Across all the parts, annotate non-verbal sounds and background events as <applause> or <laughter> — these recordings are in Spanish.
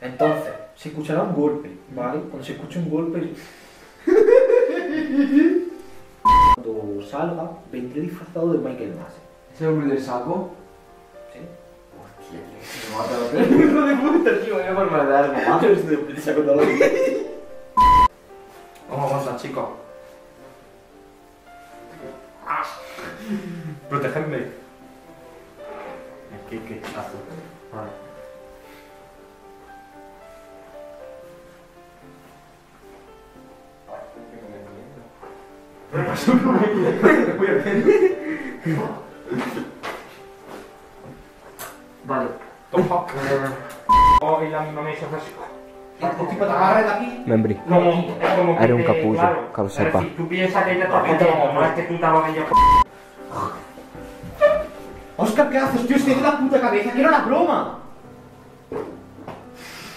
Entonces, se escuchará un golpe, ¿vale? Cuando se escuche un golpe. <laughs> Cuando salga, vendré disfrazado de Michael Myers. ¿Ese hombre del saco? ¿Sí? Hostia. Me mata la Hijo de puta, tío. Vaya forma de dar, mamá. Yo estoy de saco todo. Vamos a avanzar, chicos. Protegerme. ¿Qué, qué? Azul. Vale. Vale. Toma. Oh, y la misma mesa fue así. Un tipo te agarra de aquí. Membri. Como, es como Era un capullo, claro, que lo sepa. decir, tú piensas que ella te como, no es que tú te lo veías Oscar, ¿qué haces? Tío, estoy de la puta cabeza, que era una broma.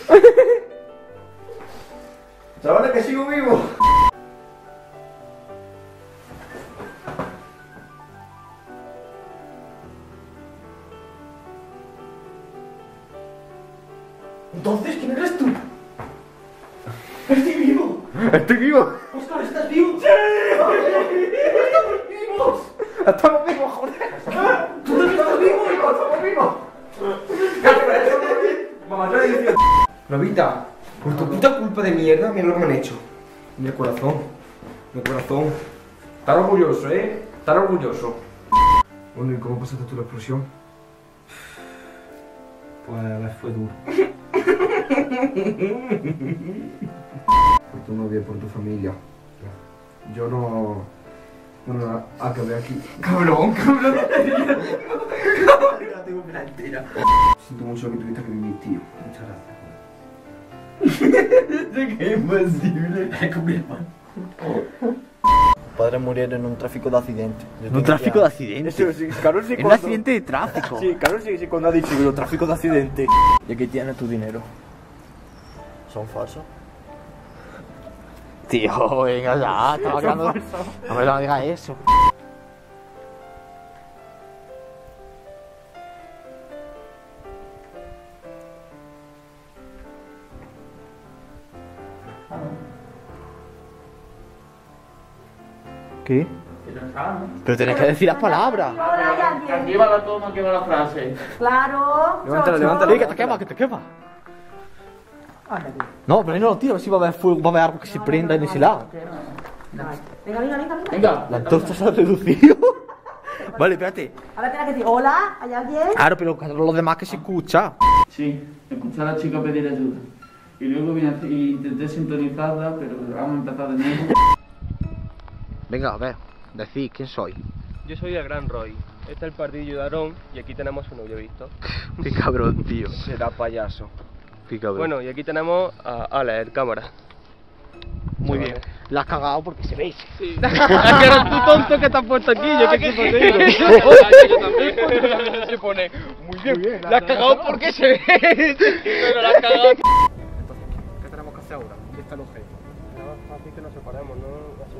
<laughs> Chavales, que sigo vivo. Entonces, ¿quién eres tú? Estoy vivo. Estoy vivo. Oscar, ¿estás vivo? ¡Sí! ¡Estamos vivos! Estamos vivos, joder. ¡Tú también estás vivo! Estamos vivos. Mamá, yo decía. Novita, por tu puta culpa de mierda, mira lo que me han hecho. Mi corazón. Mi corazón. Estar orgulloso, ¿eh? Estar orgulloso. Bueno, ¿y cómo pasaste tú la explosión? Pues fue duro. Por tu novia, por tu familia. Yo no... Bueno, acabé aquí. Cabrón, cabrón. Tengo una entera. Siento mucho que tuviste que vivir, tío. Muchas gracias. <laughs> ¿Qué imposible? Es con mi hermano. Padre murió en un tráfico de accidente. Un tráfico de accidente. Eso sí, Carol sí En un accidente de tráfico. Sí, Carol sí, sí cuando ha dicho que los tráficos de accidente. Y aquí tienes tu dinero. ¿Son falsos? Tío, venga ya, estaba hablando. No me lo digas eso. ¿Qué? Pero tenés que decir las palabras. Ahora hay alguien. Aquí va la toma, aquí va la frase. Claro. Levántala, levántala. Que te quema, que te quema. No, pero ahí no lo tiro, a ver si va a haber fuego, va a haber algo que se prenda en ese lado. Venga, venga, venga. venga. Venga. La antorcha se ha reducido. <laughs> Vale, espérate. Ahora tienes que decir, hola, ¿hay alguien? Claro, pero los demás que se escucha. Sí, escuché a la chica pedir ayuda. Y luego vine a- y intenté sintonizarla, pero vamos a empezar de nuevo. Venga, a ver, decid quién soy. Yo soy el Gran Roy. Este es el pardillo de Aarón y aquí tenemos su novio Víctor. Qué cabrón, tío. Será payaso. Qué cabrón. Bueno, y aquí tenemos a Ale, el cámara. Muy bien. la has cagado porque se veis. Sí. <laughs> es que eres tú tonto que te has puesto aquí, yo tipo de <laughs> Yo también. Se pone, muy bien, la has cagado porque se ve. Pero <laughs> la has cagado. ¿Qué tenemos que hacer ahora? ¿Dónde está el objeto? Será más fácil que nos separemos, ¿no? Así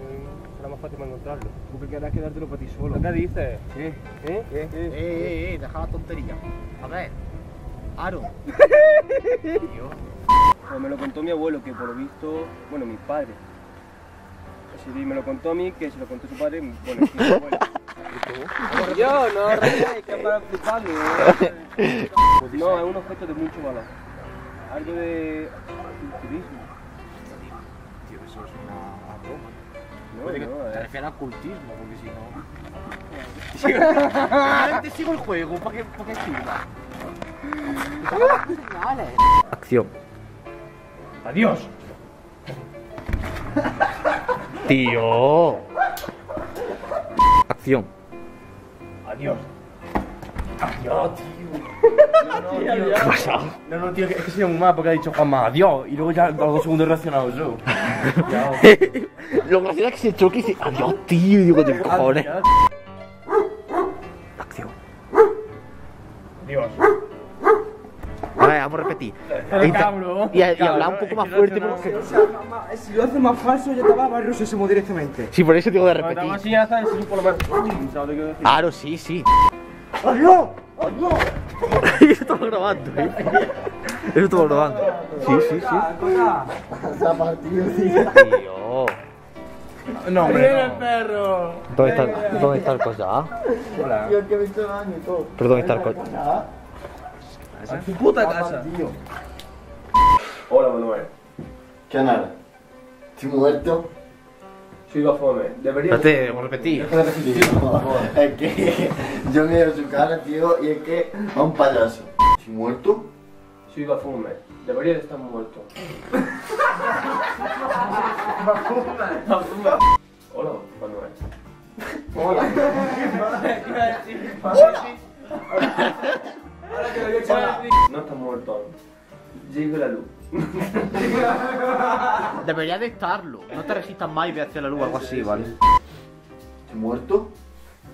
será más fácil encontrarlo. Porque quieras quedártelo para ti solo. ¿Qué dices? ¿Qué? ¿Eh? Eh, eh, eh, eh, deja la tontería. A ver, Aaron. <laughs> Pues me lo contó mi abuelo, que por lo visto, bueno, mis padres. Sí, me lo contó a mí, que se lo contó su padre, bueno, sí, mi abuelo. <laughs> No, que para flipando. <laughs> No, es un objeto de mucho valor. Algo de turismo. Tío, eso es una broma. No, Puede que no, te eh. refieras al cultismo, porque si no. <laughs> Te sigo el juego, ¿para qué, para qué sirva? Acción. Adiós. Tío. Acción. Adiós. ¿Qué ha pasado? No, no, tío, es que soy muy mal porque ha dicho Juanma, adiós. Y luego ya a los dos segundos he reaccionado yo. <laughs> Lo gracioso es que se choque y dice, adiós, tío. Y digo, ¿qué cojones? Acción. A ver, vamos a repetir. Cabrón. Y, y hablar un poco más fuerte porque... Si lo hace más falso, ya te va a barriosísimo directamente. Sí, por eso digo de repetir. ya sabes, sí, sí, sí. ¡Adiós! ¡Adiós! <laughs> Yo estaba grabando, ¿eh? Eso grabando. Sí, sí, sí. Se ha partido, tío. Tío. No, hombre. ¡Viene el perro! ¿Dónde está, ¿Dónde está el collar? Hola. Tío, que me he hecho daño y todo. ¿Pero dónde está el collar? ¡En tu puta casa! Hola Manuel, ¿Qué nada? Estoy muerto. Soy Bafome. Debería. Espérate, repetir. <laughs> Tío, es que <laughs> yo miro su cara, tío, y es que es un payaso. ¿Estoy muerto? Soy Bafume. Debería de estar muerto. Hola Manuel. No estás muerto. Llegue la luz. <laughs> Debería de estarlo. No te resistas más y ve hacia la luz o algo así, ¿vale? ¿Estoy muerto?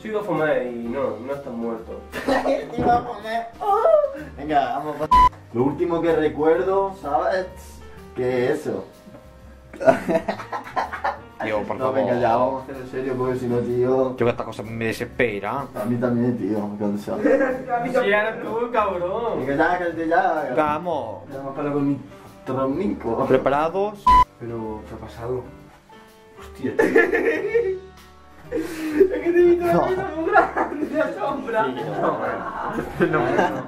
Soy Bafome y no, no estás muerto. <laughs> Iba a. ¡Oh! Venga, vamos a. Lo último que recuerdo, ¿sabes? ¿Qué es eso? <laughs> Tío, por No, favor. venga, ya, vamos a hacer en serio, porque si no, tío. Yo que esta cosa me desespera. A mí también, tío, me cansa. Sí, ahora tú, cabrón. Venga, ya, cállate ya. Vamos. Ya me para con mi tronico. ¿Preparados? Pero, ¿qué ha pasado? Hostia, <laughs> Es que te he visto la vida muy grande, sombra. No, hombre, no.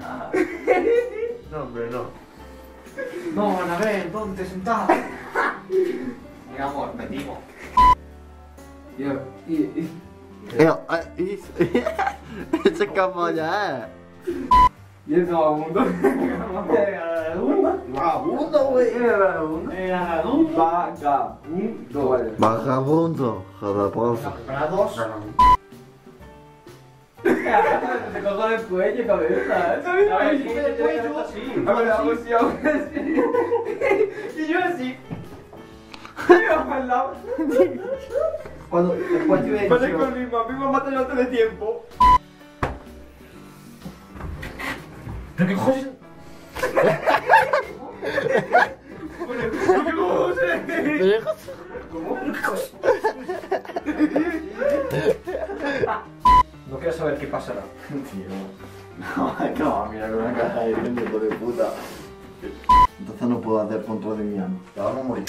No, hombre, no. No, Anabel, ¿dónde sentado? Venga, amor, metimos. Yo, y, y, Eh, ah, y- <laughs> Ese cama ya es. Y el <laughs> vagabundo. Vagabundo, güey. vagabundo? Vagabundo. Vagabundo, jalaposa. ¿Preparados? Te cojo del cuello, cabeza. Y yo así. Cuando después Vale con mi mamá, mi mamá te antes de tiempo. ¿Pero qué cojones? No quiero saber qué pasará. Tío. No, es que vamos a mirar una caja de gente, hijo de puta. Entonces no puedo hacer control de mi alma. La vamos a morir.